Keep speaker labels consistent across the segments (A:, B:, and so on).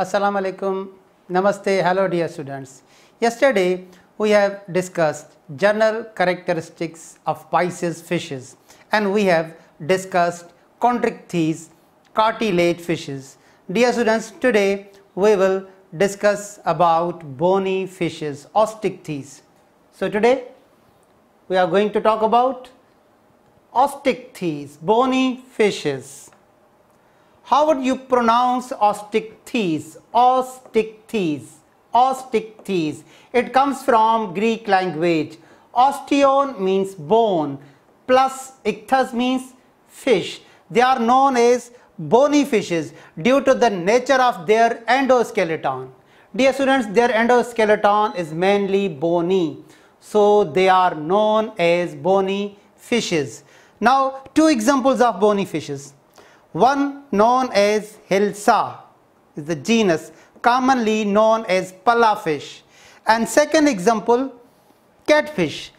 A: Assalamu alaikum. Namaste. Hello, dear students. Yesterday, we have discussed general characteristics of Pisces fishes and we have discussed chondrichthyes, cartilage fishes. Dear students, today we will discuss about bony fishes, osteichthyes. So today we are going to talk about osteichthyes, bony fishes. How would you pronounce osteichthyes? Osteichthyes. Osteichthyes. It comes from Greek language. Osteon means bone plus ichthus means fish. They are known as bony fishes due to the nature of their endoskeleton. Dear students, their endoskeleton is mainly bony. So they are known as bony fishes. Now two examples of bony fishes. One known as Hilsa is the genus commonly known as fish, and second example catfish.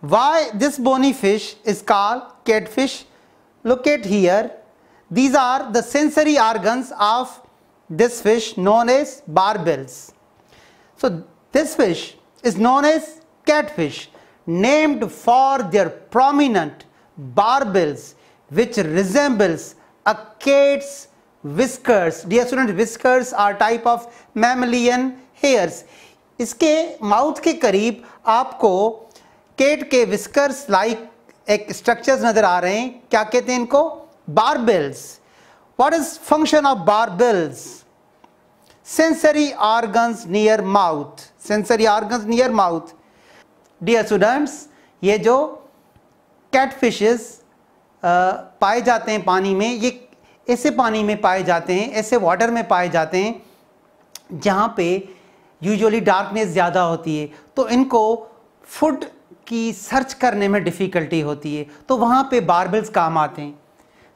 A: Why this bony fish is called catfish? Look at here. These are the sensory organs of this fish known as barbels. So this fish is known as catfish named for their prominent barbels which resembles a cat's whiskers. Dear students, whiskers are type of mammalian hairs. इसके mouth के करीब आपको cat के whiskers like एक structures नज़र आ रहे हैं। क्या कहते हैं इनको? Barbels what is function of barbels sensory organs near mouth sensory organs near mouth dear students ये जो कैटफिशेस पाए जाते हैं पानी में, ये ऐसे पानी में पाए जाते हैं, ऐसे वाटर में पाए जाते हैं, जहाँ पे यूजुअली डार्कनेस ज़्यादा होती है। तो इनको फ़ूड की सर्च करने में डिफ़िकल्टी होती है। तो वहाँ पे बारबल्स काम आते हैं।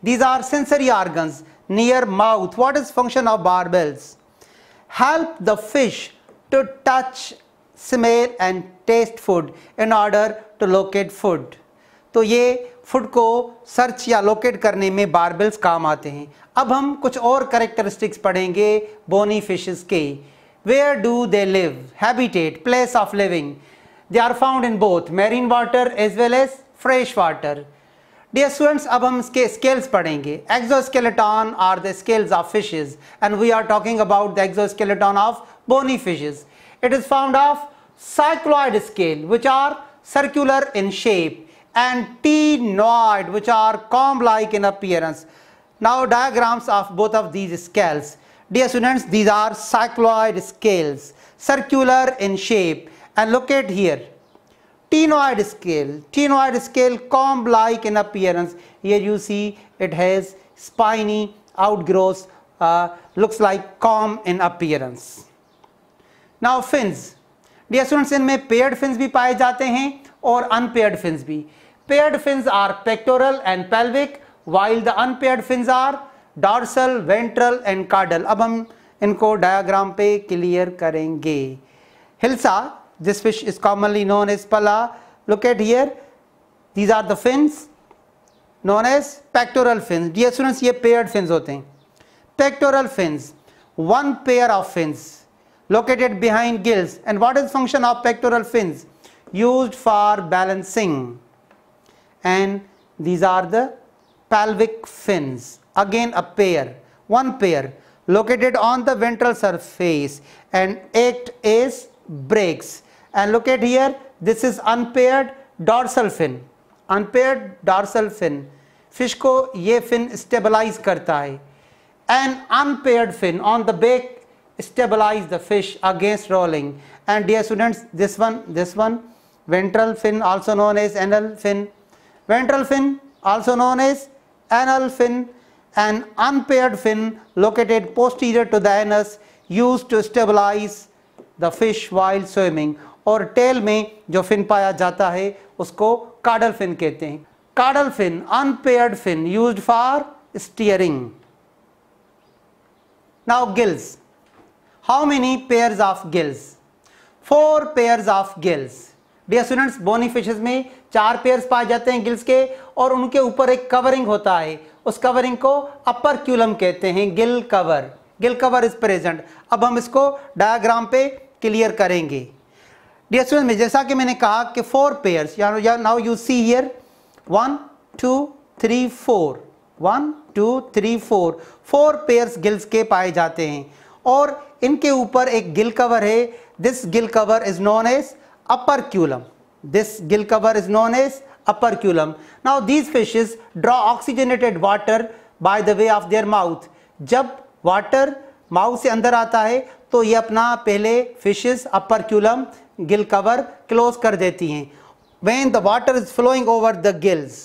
A: These are sensory organs near mouth what is function of barbels help the fish to touch smell and taste food in order to locate food तो ये फ़ूड को सर्च या लोकेट करने में बारबल्स काम आते हैं। अब हम कुछ और करेक्टरिस्टिक्स पढ़ेंगे बोनी फिशेस के। Where do they live habitat place of living they are found in both marine water as well as fresh water dear students अब हम इसके स्केल्स पढ़ेंगे। Exoskeleton are the scales of fishes and we are talking about the exoskeleton of bony fishes it is found of cycloid scale which are circular इन shape. and ctenoid which are comb-like in appearance. Now diagrams of both of these scales. Dear students, these are cycloid scales, circular in shape and look at here. Ctenoid scale, ctenoid scale comb-like in appearance. Here you see it has spiny outgrowths, uh, looks like comb in appearance. Now fins. Dear students, इनमें paired fins भी पाए जाते हैं और unpaired fins भी। Paired fins are pectoral and pelvic while the unpaired fins are dorsal ventral and caudal अब हम इनको डायग्राम पे क्लियर करेंगे। Hilsa this fish is commonly known as pala look at here these are the fins known as pectoral fins dear students ये paired fins होते हैं। Pectoral fins one pair of fins located behind gills and what is function of pectoral fins used for balancing and these are the pelvic fins again a pair one pair located on the ventral surface and act as brakes and look at here this is unpaired dorsal fin unpaired dorsal fin fish को ये fin stabilize करता है an unpaired fin on the back stabilize the fish against rolling and dear students this one this one ventral fin also known as anal fin Ventral fin also known as anal fin an unpaired fin located posterior to the anus used to stabilize the fish while swimming और tell में जो fin पाया जाता है उसको कार्डल fin कहते हैं caudal fin unpaired fin used for steering now gills how many pairs of gills four pairs of gills Dear students bony fishes में चार पेयर्स पाए जाते हैं गिल्स के और उनके ऊपर एक कवरिंग होता है। उस कवरिंग को अपर क्यूलम कहते हैं gill cover gill cover is present अब हम इसको डायग्राम पे क्लियर करेंगे। डियर स्टूडेंट जैसा कि मैंने कहा कि four pairs now you see here one two three four one two three four four pairs gills के पाए जाते हैं। और इनके ऊपर एक गिल कवर है। This gill cover is known as operculum this gill cover is known as upperculum. Now these fishes draw oxygenated water by the way of their mouth. जब वाटर माउथ से अंदर आता है तो ये अपना पहले fishes operculum gill cover close कर देती हैं when the water is flowing over the gills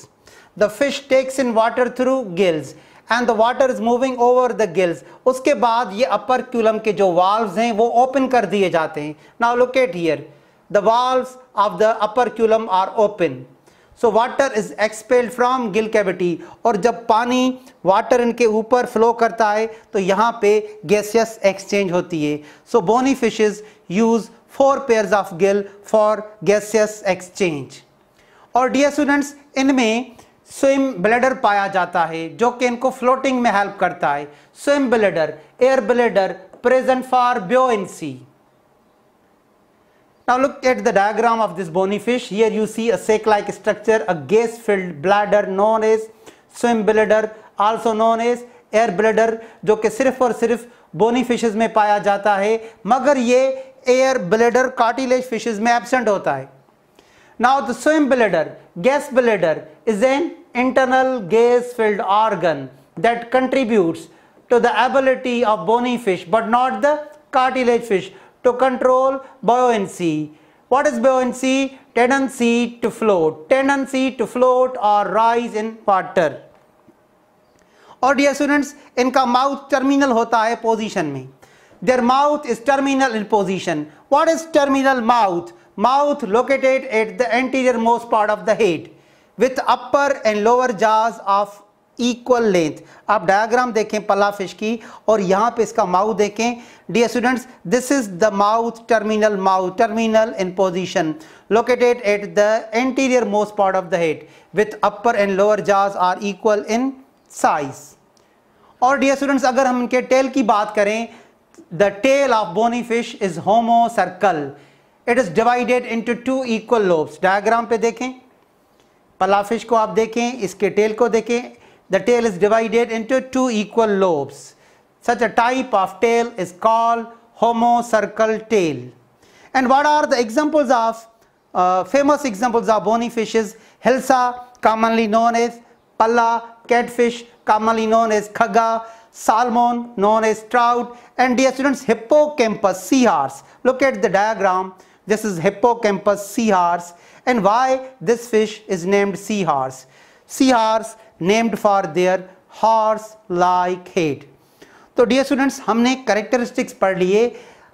A: the fish takes in water through gills and the water is moving over the gills उसके बाद ये अपर क्यूलम के जो वाल्व्स हैं वो ओपन कर दिए जाते हैं look at here the valves of the upper culum are open. So water is expelled from gill cavity और जब पानी वाटर इनके ऊपर फ्लो करता है तो यहाँ पे गैसियस एक्सचेंज होती है। So bony fishes use four pairs of gill for gaseous exchange और डियर स्टूडेंट्स इनमें स्विम ब्लेडर पाया जाता है, जो कि इनको फ्लोटिंग में हेल्प करता है। Swim bladder air bladder present for buoyancy Now look at the diagram of this bony fish. Here you see a sac-like structure, a gas-filled bladder known as swim bladder, also known as air bladder, जो कि सिर्फ़ और सिर्फ़ बोनी fishes में पाया जाता है मगर ये एयर ब्लेडर कार्टिलेज फिशेज में एबसेंट होता है Now the swim bladder, gas bladder is an internal gas-filled organ that contributes to the ability of bony fish but not the cartilage fish to control buoyancy. What is buoyancy? Tendency to float. Tendency to float or rise in water. और dear students इनका mouth terminal होता है position में there mouth is terminal in position what is terminal mouth mouth located at the anterior most part of the head with upper and lower jaws of equal length आप diagram देखें palla fish की और यहाँ पे इसका mouth देखें। Dear students this is the mouth terminal mouth terminal in position located at the anterior most part of the head with upper and lower jaws are equal in size और dear students अगर हम इनके tail की बात करें the tail of bony fish is homocercal it is divided into two equal lobes diagram पे देखें। पला फ़िश को आप देखें, इसके टेल को देखें the tail is divided into two equal lobes. Such a type of tail is called homocircle tail. And what are the examples of uh, famous examples of bony fishes? Hilsa, commonly known as palla, catfish, commonly known as khaga, salmon, known as trout, and dear students, hippocampus seahorse. Look at the diagram. This is hippocampus seahorse. And why this fish is named seahorse? Seahorse named for their horse like head. तो dear students हमने characteristics पढ़ लिए।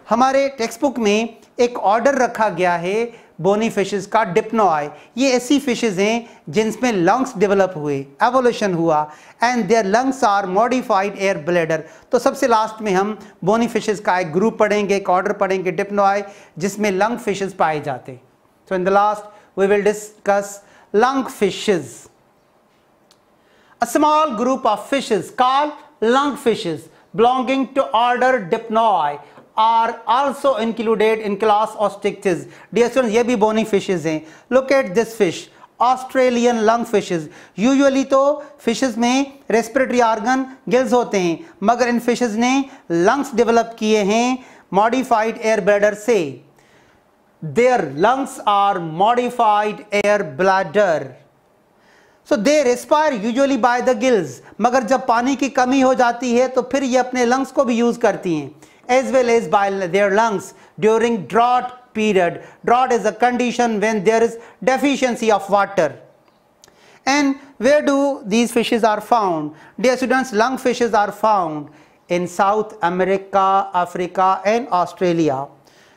A: हमारे text book में एक order रखा गया है बोनी फिशेस का डिप्नोआई ये ऐसी फिशेस हैं जिनमें लंग्स डेवलप हुए एवोल्यूशन हुआ and their lungs are modified air bladder तो सबसे लास्ट में हम बोनी फिशेस का एक ग्रुप पढ़ेंगे, एक ऑर्डर पढ़ेंगे डिप्नोआई जिसमें लंग फिशेस पाए जाते। So in the last we will discuss lung fishes A small group of fishes called lungfishes belonging to order Dipnoi are also included in class Osteichthyes. Dear students, ये भी bony fishes हैं. Look at this fish. Australian lung fishes usually तो fishes में respiratory organ gills होते हैं मगर इन fishes ने लंग्स डेवलप किए हैं मॉडिफाइड एयर ब्लैडर से their lungs are modified air bladder so they respire usually by the gills मगर जब पानी की कमी हो जाती है तो फिर ये अपने लंग्स को भी यूज़ करती हैं। As well as by their lungs during drought period drought is a condition when there is deficiency of water and where do these fishes are found dear students, lung fishes are found in south america, africa and australia.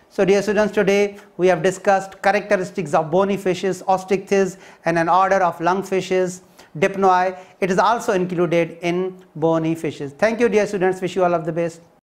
A: So dear students, today we have discussed characteristics of bony fishes, osteichthyes and an order of lung fishes, dipnoi. It is also included in bony fishes. Thank you dear students, wish you all of the best.